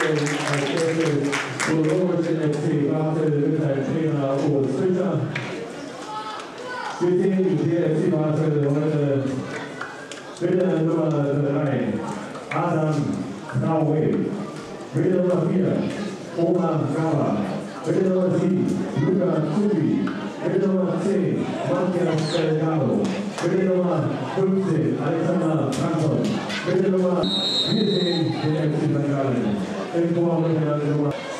我如果现在可以发这个比赛推了我身上，今天有些去发这个我们的非常多的爱，阿当、大卫，非常多的欧曼加瓦，非常多的卢卡库比，非常多的马基亚塞加罗，非常多的布鲁斯、阿里桑纳、坎特，非常的这些现在去参加，哎，多好！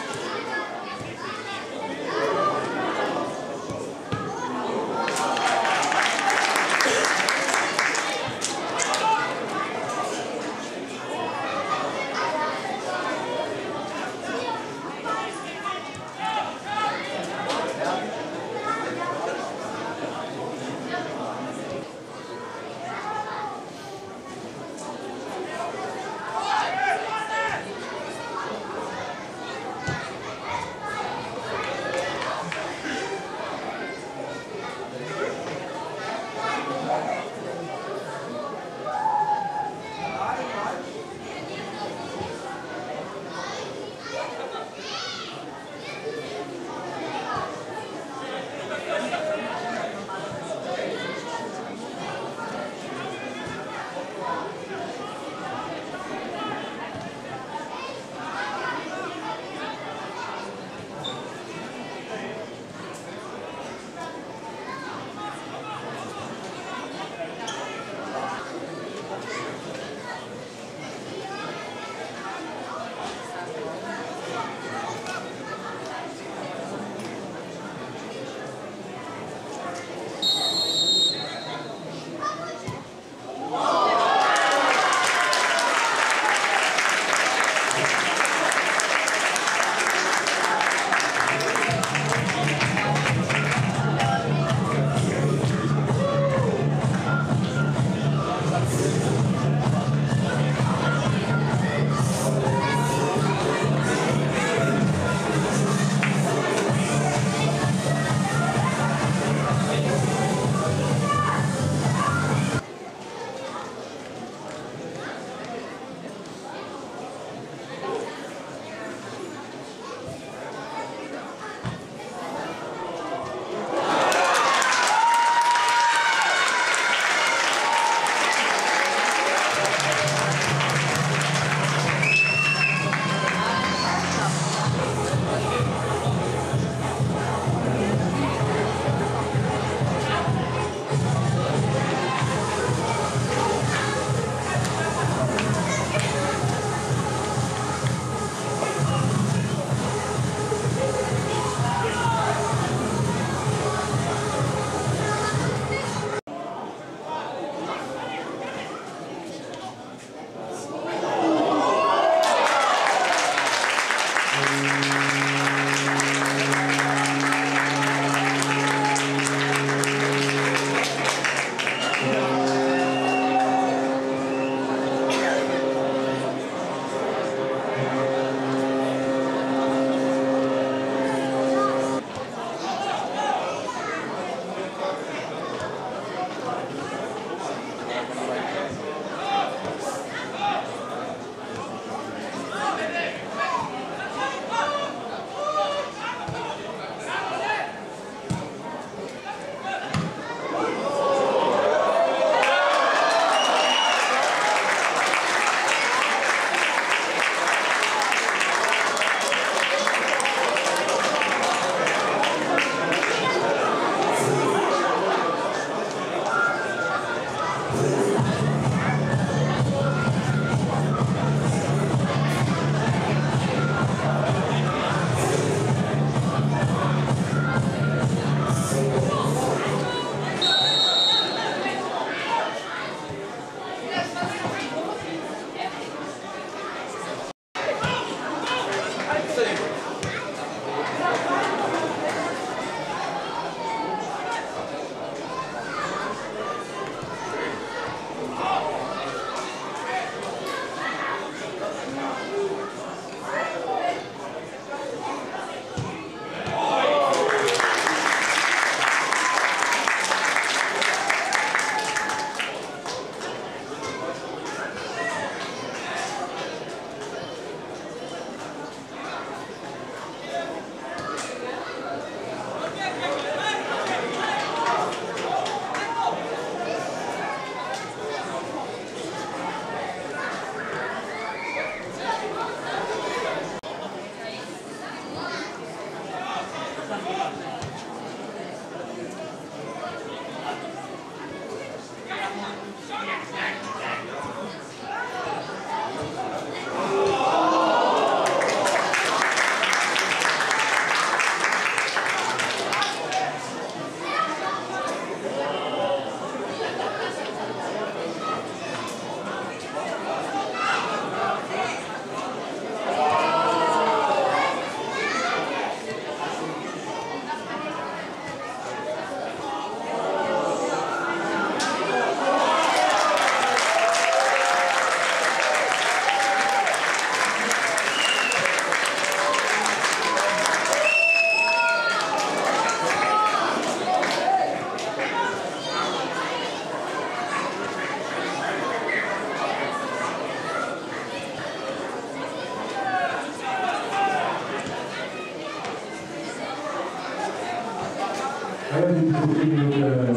Video ini.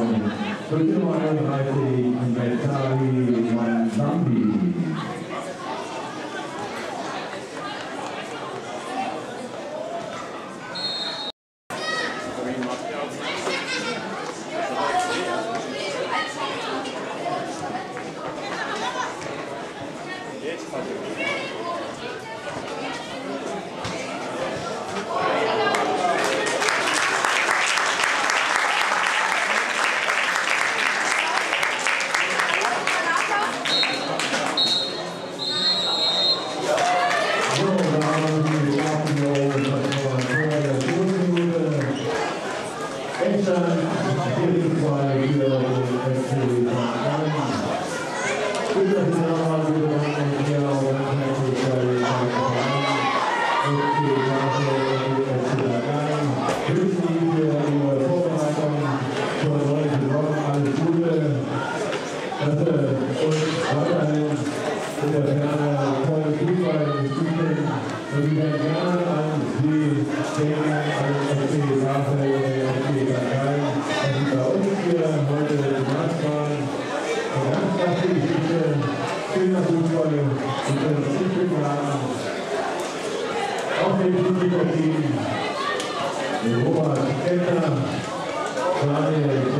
Thank you. One, Abraham, Daniel.